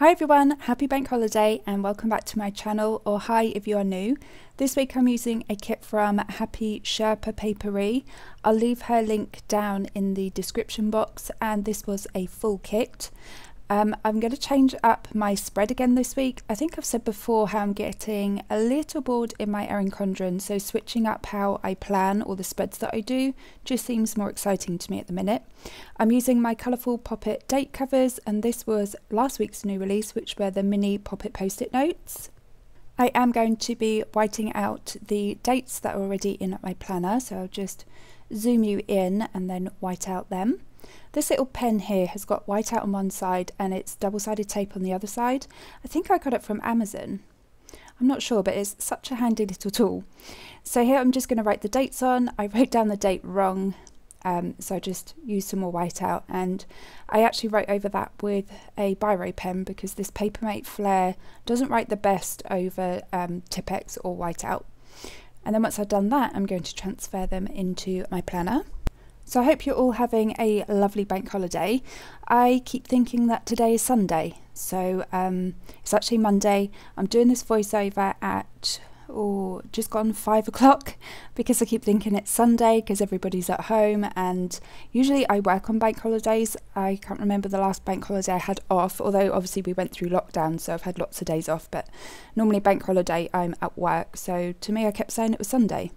Hi everyone, happy bank holiday and welcome back to my channel or hi if you are new. This week I'm using a kit from Happy Sherpa Paperie. I'll leave her link down in the description box and this was a full kit. Um, I'm going to change up my spread again this week. I think I've said before how I'm getting a little bored in my Erin Condren, so switching up how I plan all the spreads that I do just seems more exciting to me at the minute. I'm using my colourful Poppet date covers, and this was last week's new release, which were the mini Poppet post-it notes. I am going to be whiting out the dates that are already in my planner, so I'll just zoom you in and then white out them. This little pen here has got white out on one side and it's double-sided tape on the other side. I think I got it from Amazon. I'm not sure, but it's such a handy little tool. So here I'm just going to write the dates on. I wrote down the date wrong, um, so I just used some more white out. And I actually wrote over that with a biro pen because this Papermate Flair doesn't write the best over um, Tipp-Ex or white out. And then once I've done that, I'm going to transfer them into my planner. So I hope you're all having a lovely bank holiday. I keep thinking that today is Sunday, so um, it's actually Monday. I'm doing this voiceover at or just gone five o'clock because I keep thinking it's Sunday because everybody's at home and usually I work on bank holidays. I can't remember the last bank holiday I had off, although obviously we went through lockdown, so I've had lots of days off. But normally bank holiday I'm at work, so to me I kept saying it was Sunday.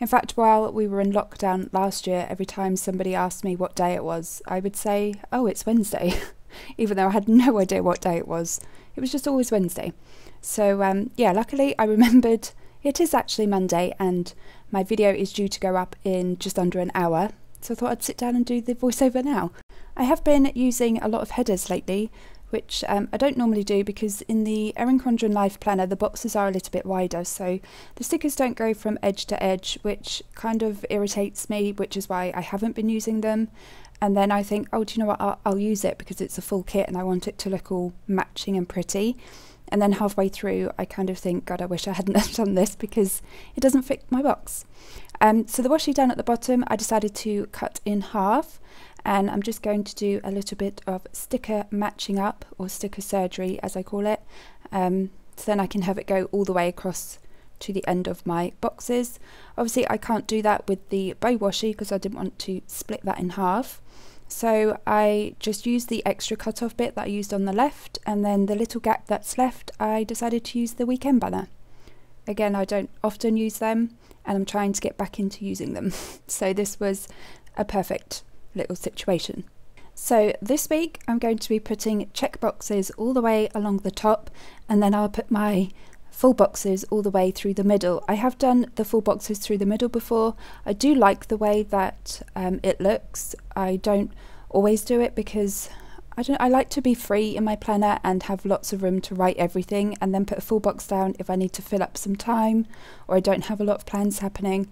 In fact, while we were in lockdown last year, every time somebody asked me what day it was, I would say, oh, it's Wednesday, even though I had no idea what day it was. It was just always Wednesday. So, um, yeah, luckily I remembered it is actually Monday and my video is due to go up in just under an hour. So I thought I'd sit down and do the voiceover now. I have been using a lot of headers lately, which um, I don't normally do because in the Erin Condren Life Planner the boxes are a little bit wider so the stickers don't go from edge to edge which kind of irritates me which is why I haven't been using them. And then I think oh do you know what? I'll, I'll use it because it's a full kit and I want it to look all matching and pretty. And then halfway through I kind of think god I wish I hadn't done this because it doesn't fit my box. Um, so the washi down at the bottom I decided to cut in half and I'm just going to do a little bit of sticker matching up or sticker surgery as I call it um, so then I can have it go all the way across to the end of my boxes. Obviously I can't do that with the bow washi because I didn't want to split that in half so I just used the extra cut off bit that I used on the left and then the little gap that's left I decided to use the weekend banner. Again I don't often use them and I'm trying to get back into using them so this was a perfect little situation. So this week I'm going to be putting check boxes all the way along the top and then I'll put my full boxes all the way through the middle. I have done the full boxes through the middle before. I do like the way that um, it looks. I don't always do it because I don't I like to be free in my planner and have lots of room to write everything and then put a full box down if I need to fill up some time or I don't have a lot of plans happening.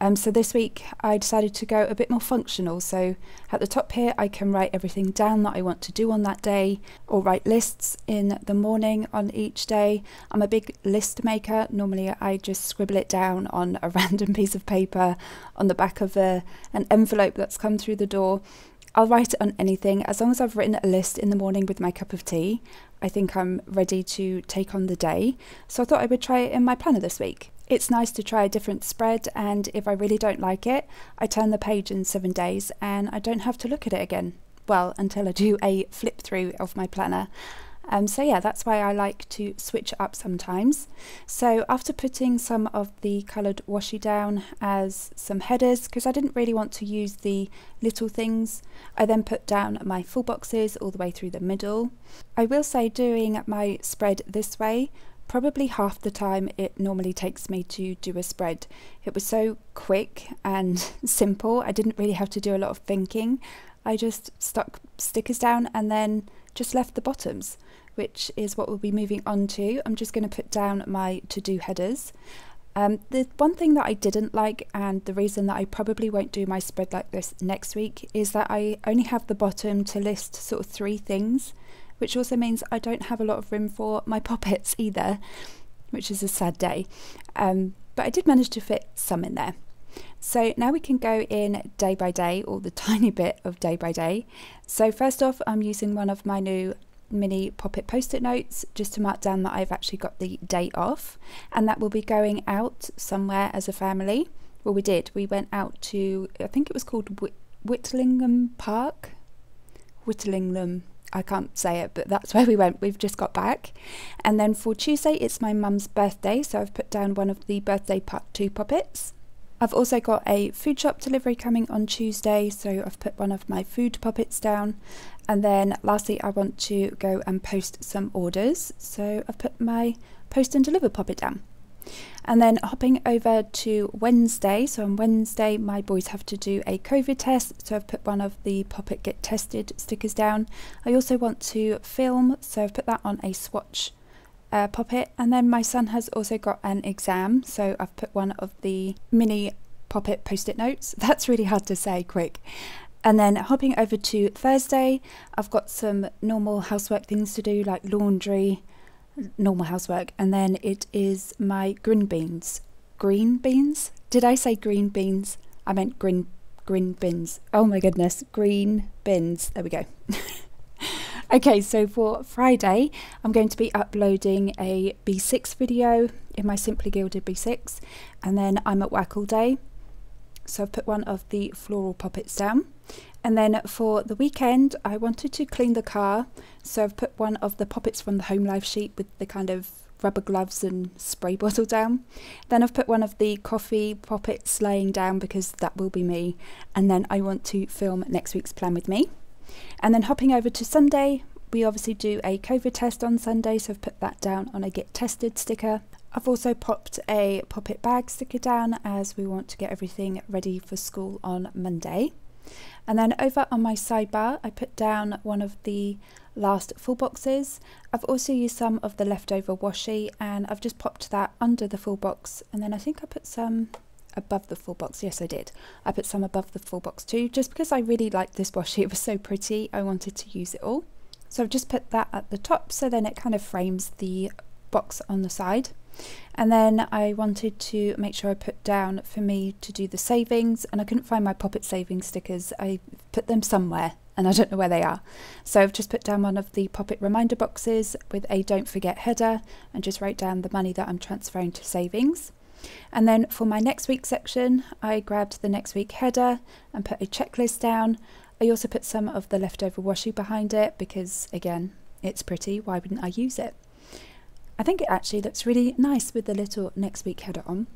Um, so this week I decided to go a bit more functional. So at the top here I can write everything down that I want to do on that day or write lists in the morning on each day. I'm a big list maker. Normally I just scribble it down on a random piece of paper on the back of a, an envelope that's come through the door. I'll write it on anything as long as I've written a list in the morning with my cup of tea. I think I'm ready to take on the day. So I thought I would try it in my planner this week. It's nice to try a different spread and if I really don't like it, I turn the page in seven days and I don't have to look at it again. Well, until I do a flip through of my planner. Um, so yeah, that's why I like to switch up sometimes. So after putting some of the coloured washi down as some headers, because I didn't really want to use the little things, I then put down my full boxes all the way through the middle. I will say doing my spread this way probably half the time it normally takes me to do a spread. It was so quick and simple, I didn't really have to do a lot of thinking. I just stuck stickers down and then just left the bottoms, which is what we'll be moving on to. I'm just going to put down my to-do headers. Um, the one thing that I didn't like and the reason that I probably won't do my spread like this next week is that I only have the bottom to list sort of three things which also means I don't have a lot of room for my poppets either, which is a sad day. Um, but I did manage to fit some in there. So now we can go in day by day, or the tiny bit of day by day. So first off, I'm using one of my new mini Poppet post-it notes just to mark down that I've actually got the date off and that will be going out somewhere as a family. Well we did, we went out to, I think it was called Whit Whitlingham Park? Whitlingham, I can't say it, but that's where we went. We've just got back. And then for Tuesday, it's my mum's birthday, so I've put down one of the birthday part two poppets. I've also got a food shop delivery coming on Tuesday, so I've put one of my food poppets down. And then lastly, I want to go and post some orders, so I've put my post and deliver poppet down. And then hopping over to Wednesday, so on Wednesday, my boys have to do a COVID test, so I've put one of the Poppet Get Tested stickers down. I also want to film, so I've put that on a swatch uh, Poppet. And then my son has also got an exam, so I've put one of the mini Poppet post it notes. That's really hard to say quick. And then hopping over to Thursday, I've got some normal housework things to do, like laundry, normal housework, and then it is my green beans. Green beans? Did I say green beans? I meant green green bins. Oh my goodness, green bins. There we go. okay, so for Friday, I'm going to be uploading a B6 video in my Simply Gilded B6, and then I'm at work all day. So I've put one of the floral poppets down. And then for the weekend, I wanted to clean the car, so I've put one of the poppets from the Home Life sheet with the kind of rubber gloves and spray bottle down. Then I've put one of the coffee poppets laying down because that will be me. And then I want to film next week's plan with me. And then hopping over to Sunday, we obviously do a COVID test on Sunday, so I've put that down on a get tested sticker. I've also popped a poppet bag sticker down as we want to get everything ready for school on Monday. And then over on my sidebar, I put down one of the last full boxes. I've also used some of the leftover washi and I've just popped that under the full box. And then I think I put some above the full box. Yes, I did. I put some above the full box too, just because I really liked this washi. It was so pretty. I wanted to use it all. So I've just put that at the top so then it kind of frames the box on the side. And then I wanted to make sure I put down for me to do the savings and I couldn't find my Poppet savings stickers. I put them somewhere and I don't know where they are. So I've just put down one of the Poppet reminder boxes with a don't forget header and just wrote down the money that I'm transferring to savings. And then for my next week section, I grabbed the next week header and put a checklist down. I also put some of the leftover washi behind it because again, it's pretty, why wouldn't I use it? I think it actually looks really nice with the little next week header on.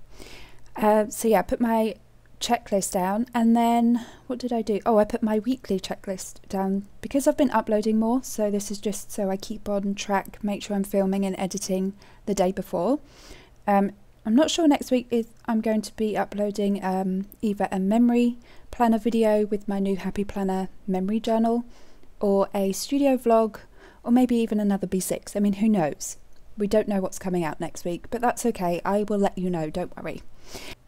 Uh, so yeah, put my checklist down and then what did I do? Oh, I put my weekly checklist down because I've been uploading more. So this is just so I keep on track, make sure I'm filming and editing the day before. Um, I'm not sure next week if I'm going to be uploading um, either a memory planner video with my new Happy Planner memory journal or a studio vlog or maybe even another B6. I mean, who knows? We don't know what's coming out next week, but that's okay. I will let you know, don't worry.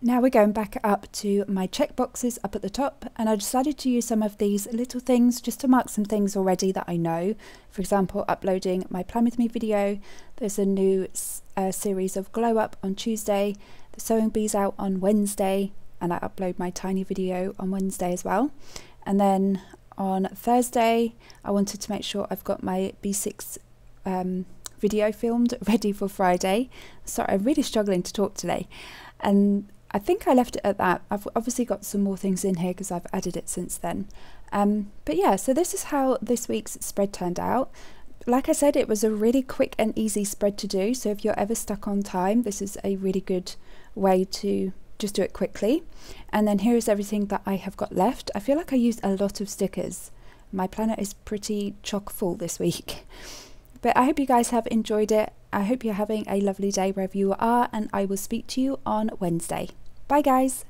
Now we're going back up to my checkboxes up at the top, and I decided to use some of these little things just to mark some things already that I know. For example, uploading my Plan With Me video. There's a new uh, series of Glow Up on Tuesday. The Sewing Bees out on Wednesday, and I upload my tiny video on Wednesday as well. And then on Thursday, I wanted to make sure I've got my B6 um, video filmed ready for Friday. Sorry, I'm really struggling to talk today. And I think I left it at that. I've obviously got some more things in here because I've added it since then. Um, but yeah, so this is how this week's spread turned out. Like I said, it was a really quick and easy spread to do. So if you're ever stuck on time, this is a really good way to just do it quickly. And then here is everything that I have got left. I feel like I used a lot of stickers. My planner is pretty chock full this week. But I hope you guys have enjoyed it. I hope you're having a lovely day wherever you are, and I will speak to you on Wednesday. Bye, guys.